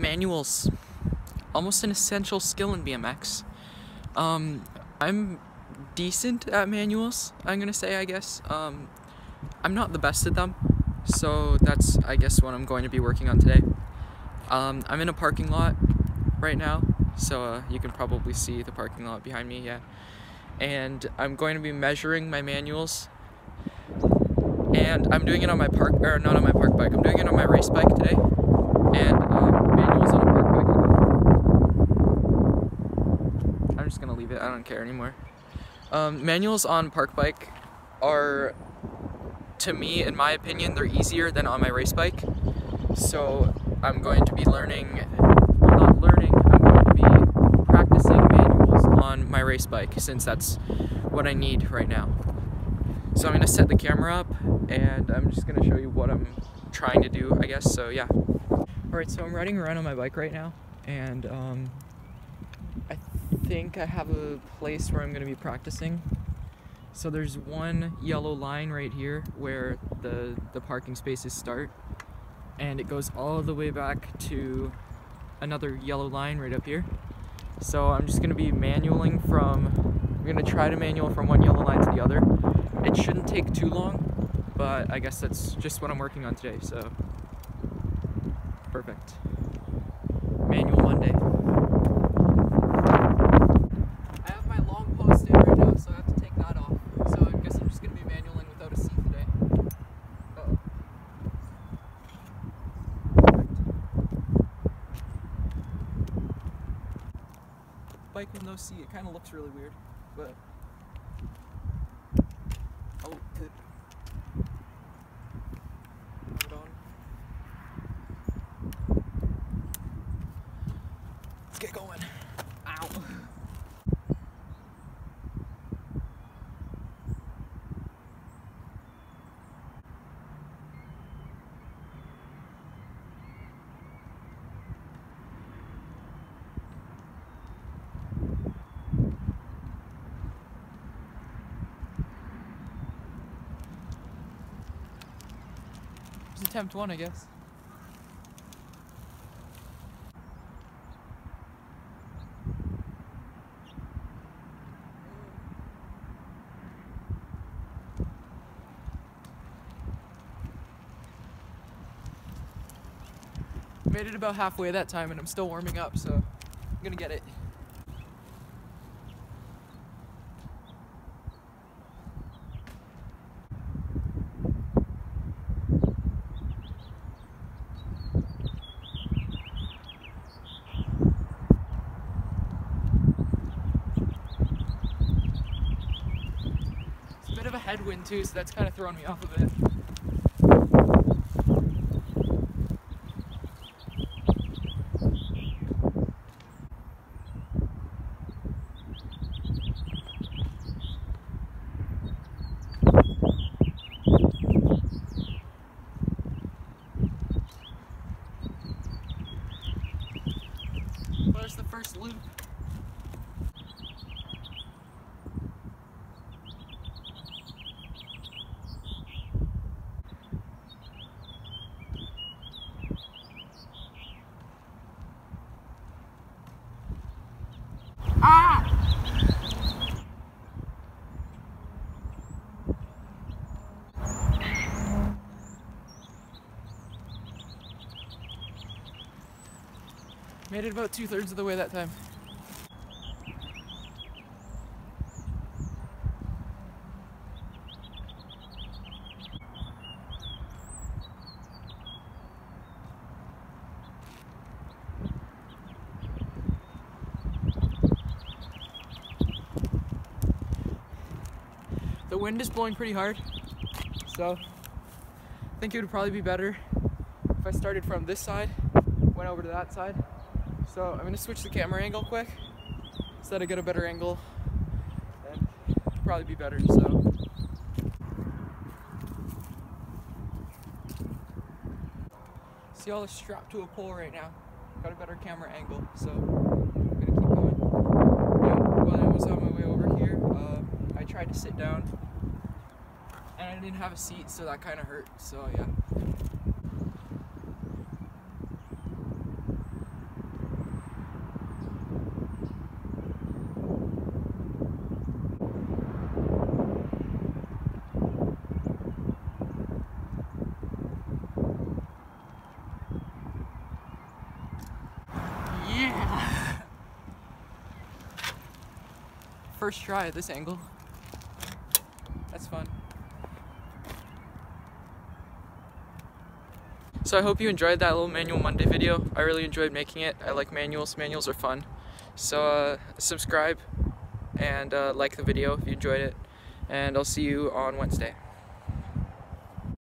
Manuals. Almost an essential skill in BMX. Um, I'm decent at manuals, I'm gonna say, I guess. Um, I'm not the best at them, so that's, I guess, what I'm going to be working on today. Um, I'm in a parking lot right now, so uh, you can probably see the parking lot behind me, yeah. And I'm going to be measuring my manuals. And I'm doing it on my park, or not on my park bike, I'm doing it on my race bike today. And um, manuals on a park bike. I'm just gonna leave it, I don't care anymore. Um, manuals on park bike are, to me, in my opinion, they're easier than on my race bike. So I'm going to be learning, well not learning, I'm going to be practicing manuals on my race bike since that's what I need right now. So I'm to set the camera up and I'm just to show you what I'm trying to do, I guess, so yeah. Alright, so I'm riding around on my bike right now and um, I think I have a place where I'm going to be practicing. So there's one yellow line right here where the, the parking spaces start and it goes all the way back to another yellow line right up here. So I'm just gonna be manualing from, I'm gonna try to manual from one yellow line to the other. It shouldn't take too long, but I guess that's just what I'm working on today, so perfect. Manual Monday. I have my long post in right now, so I have to take that off. So I guess I'm just gonna be manualing without a seat today. Uh-oh. Bike with no seat, it kind of looks really weird, but. Oh, good. Hold on. Let's get going. Attempt one, I guess. Made it about halfway that time and I'm still warming up, so I'm gonna get it. Headwind too, so that's kind of throwing me off a bit. Where's the first loop? Made it about two thirds of the way that time. The wind is blowing pretty hard, so I think it would probably be better if I started from this side, went over to that side. So I'm gonna switch the camera angle quick so that I get a better angle and probably be better, so. See all this strapped to a pole right now. Got a better camera angle, so I'm gonna keep going. Yeah, while I was on my way over here, uh, I tried to sit down and I didn't have a seat, so that kind of hurt, so yeah. First try at this angle. That's fun. So I hope you enjoyed that little Manual Monday video. I really enjoyed making it. I like manuals. Manuals are fun. So uh, subscribe and uh, like the video if you enjoyed it. And I'll see you on Wednesday.